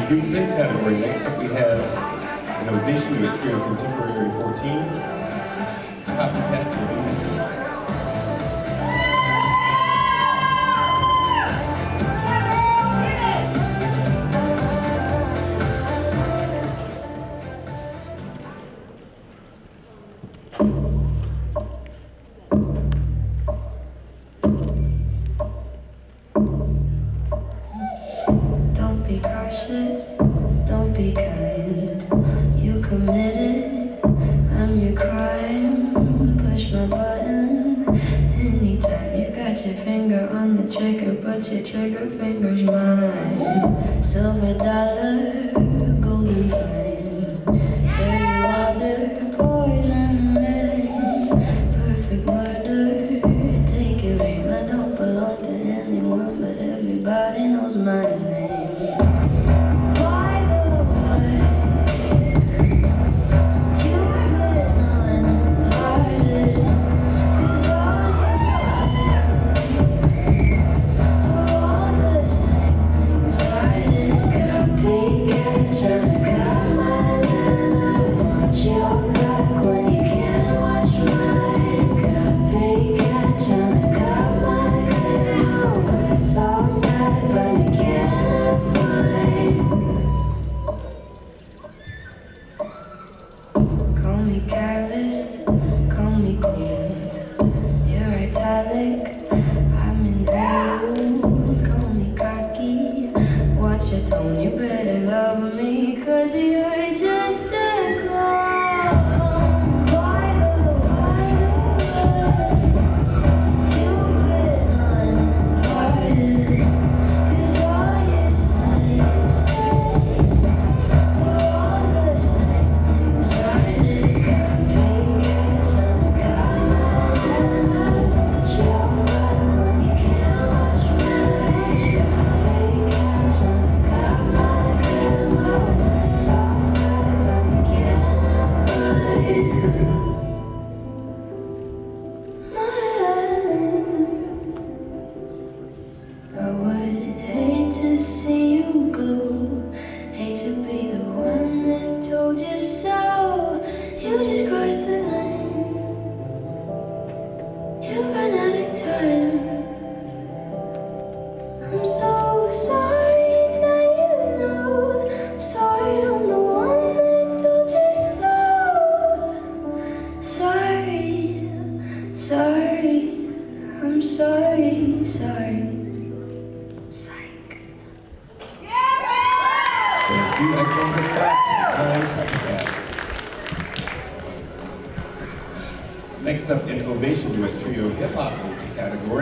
the group sing category, next up we have an ovation to trio contemporary 14, cautious, don't be kind. You committed, I'm your crime. Push my button anytime. You got your finger on the trigger, but your trigger finger's mine. Silver dollar, golden flame, sorry, I didn't know sorry. Sorry, I'm sorry, sorry, psych. Thank you. Excellent perspective. Next up in ovation to a trio hip hop category.